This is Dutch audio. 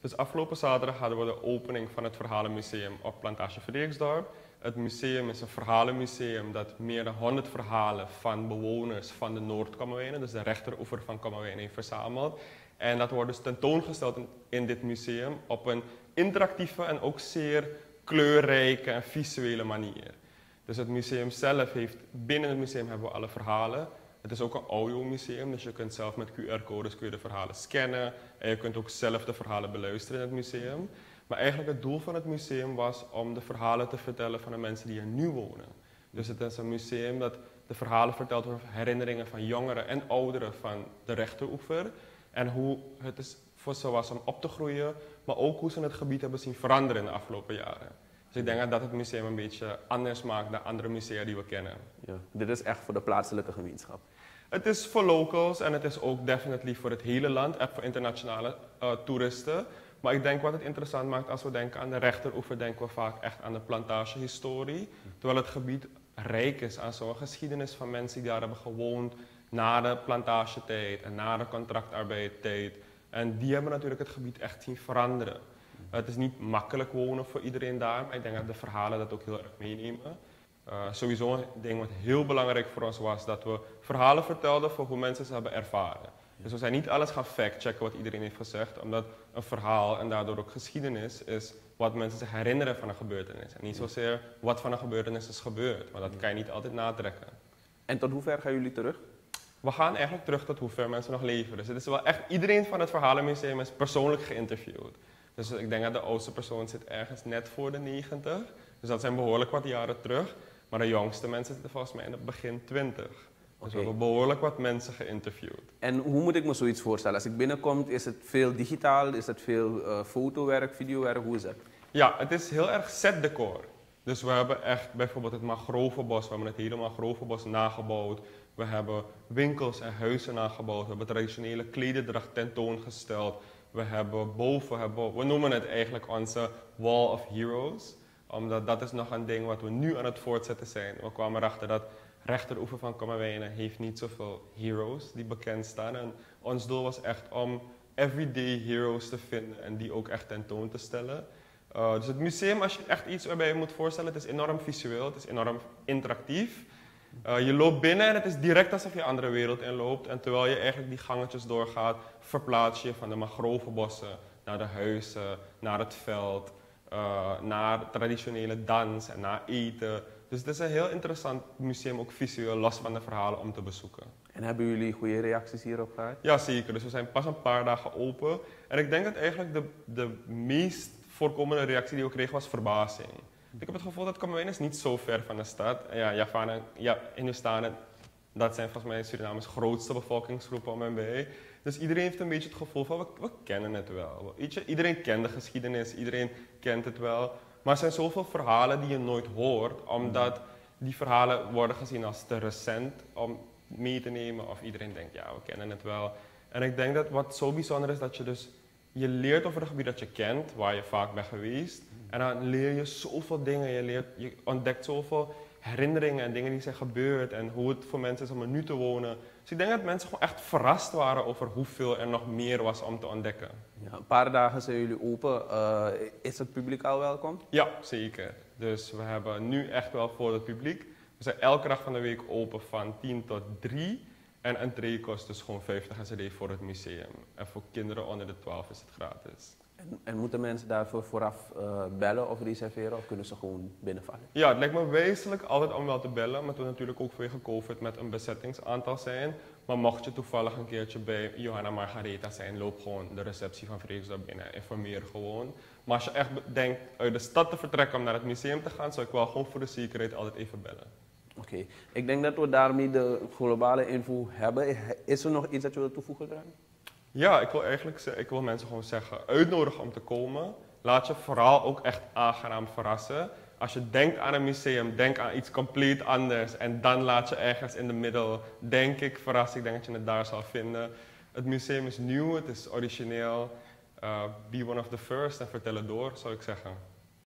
Dus afgelopen zaterdag hadden we de opening van het Verhalenmuseum op Plantage Frederiksdorp. Het museum is een verhalenmuseum dat meer dan 100 verhalen van bewoners van de Noord-Kammerwijnen, dus de rechteroever van Kammerwijnen, heeft verzameld. En dat wordt dus tentoongesteld in dit museum op een interactieve en ook zeer kleurrijke en visuele manier. Dus het museum zelf heeft, binnen het museum hebben we alle verhalen. Het is ook een audiomuseum, dus je kunt zelf met QR-codes de verhalen scannen. En je kunt ook zelf de verhalen beluisteren in het museum. Maar eigenlijk het doel van het museum was om de verhalen te vertellen van de mensen die er nu wonen. Dus het is een museum dat de verhalen vertelt over herinneringen van jongeren en ouderen van de rechteroever. En hoe het is voor ze was om op te groeien, maar ook hoe ze het gebied hebben zien veranderen in de afgelopen jaren. Dus ik denk dat het museum een beetje anders maakt dan andere musea die we kennen. Ja, dit is echt voor de plaatselijke gemeenschap. Het is voor locals en het is ook definitely voor het hele land en voor internationale uh, toeristen. Maar ik denk wat het interessant maakt als we denken aan de rechteroever, denken we vaak echt aan de plantagehistorie. Terwijl het gebied rijk is aan zo'n geschiedenis van mensen die daar hebben gewoond na de plantagetijd en na de contractarbeidtijd. En die hebben natuurlijk het gebied echt zien veranderen. Het is niet makkelijk wonen voor iedereen daar, maar ik denk dat de verhalen dat ook heel erg meenemen. Uh, sowieso een ding wat heel belangrijk voor ons was, dat we verhalen vertelden voor hoe mensen ze hebben ervaren. Dus we zijn niet alles gaan factchecken wat iedereen heeft gezegd, omdat een verhaal en daardoor ook geschiedenis is wat mensen zich herinneren van een gebeurtenis. En niet zozeer wat van een gebeurtenis is gebeurd, maar dat kan je niet altijd natrekken. En tot hoever gaan jullie terug? We gaan eigenlijk terug tot hoever mensen nog leven. Dus het is wel echt, iedereen van het Verhalenmuseum is persoonlijk geïnterviewd. Dus ik denk dat de oudste persoon zit ergens net voor de 90. Dus dat zijn behoorlijk wat jaren terug. Maar de jongste mensen zitten volgens mij in het begin 20. Dus we hebben behoorlijk wat mensen geïnterviewd. En hoe moet ik me zoiets voorstellen? Als ik binnenkom, is het veel digitaal? Is het veel uh, fotowerk, videowerk? Hoe is het? Ja, het is heel erg set decor. Dus we hebben echt bijvoorbeeld het Mangrovenbos, we hebben het hele Mangrovenbos nagebouwd. We hebben winkels en huizen nagebouwd. We hebben traditionele klededracht tentoongesteld. We hebben boven, hebben, we noemen het eigenlijk onze Wall of Heroes. Omdat dat is nog een ding wat we nu aan het voortzetten zijn. We kwamen erachter dat rechteroever van Kommerwijnen heeft niet zoveel heroes die bekend staan. En ons doel was echt om everyday heroes te vinden en die ook echt tentoon te stellen. Uh, dus het museum, als je echt iets erbij moet voorstellen, het is enorm visueel, het is enorm interactief. Uh, je loopt binnen en het is direct alsof je een andere wereld inloopt. En terwijl je eigenlijk die gangetjes doorgaat, verplaats je van de mangrovenbossen naar de huizen, naar het veld, uh, naar traditionele dans en naar eten. Dus het is een heel interessant museum, ook visueel, los van de verhalen om te bezoeken. En hebben jullie goede reacties hierop gehad? Ja, zeker. Dus we zijn pas een paar dagen open. En ik denk dat eigenlijk de, de meest voorkomende reactie die we kregen was verbazing. Ik heb het gevoel dat Kamerwijnen niet zo ver van de stad. Ja, Javana, ja, Hindustanen, dat zijn volgens mij Suriname's grootste bevolkingsgroepen om en bij. Dus iedereen heeft een beetje het gevoel van, we, kennen het wel. Iedereen kent de geschiedenis, iedereen kent het wel. Maar er zijn zoveel verhalen die je nooit hoort, omdat die verhalen worden gezien als te recent om mee te nemen. Of iedereen denkt, ja, we kennen het wel. En ik denk dat wat zo bijzonder is, dat je dus, je leert over het gebied dat je kent, waar je vaak bent geweest. En dan leer je zoveel dingen, je, leert, je ontdekt zoveel herinneringen en dingen die zijn gebeurd en hoe het voor mensen is om er nu te wonen. Dus ik denk dat mensen gewoon echt verrast waren over hoeveel er nog meer was om te ontdekken. Ja, een paar dagen zijn jullie open. Uh, is het publiek al welkom? Ja, zeker. Dus we hebben nu echt wel voor het publiek. We zijn elke dag van de week open van 10 tot 3. En entree kost dus gewoon 50 SED voor het museum. En voor kinderen onder de 12 is het gratis. En, en, moeten mensen daarvoor vooraf uh, bellen of reserveren of kunnen ze gewoon binnenvallen? Ja, het lijkt me wezenlijk altijd om wel te bellen, maar toen natuurlijk ook vanwege COVID met een bezettingsaantal zijn. Maar mocht je toevallig een keertje bij Johanna Margaretha zijn, loop gewoon de receptie van Vreesdorp binnen. Informeer gewoon. Maar als je echt denkt uit de stad te vertrekken om naar het museum te gaan, zou ik wel gewoon voor de zekerheid altijd even bellen. Ik denk dat we daarmee de globale info hebben. Is er nog iets dat je wilt toevoegen? Ja, ik wil eigenlijk ik wil mensen gewoon zeggen, uitnodigen om te komen. Laat je vooral ook echt aangenaam verrassen. Als je denkt aan een museum, denk aan iets compleet anders. En dan laat je ergens in de middel, denk ik, verrassen. Ik denk dat je het daar zal vinden. Het museum is nieuw, het is origineel. Uh, be one of the first en vertel het door, zou ik zeggen.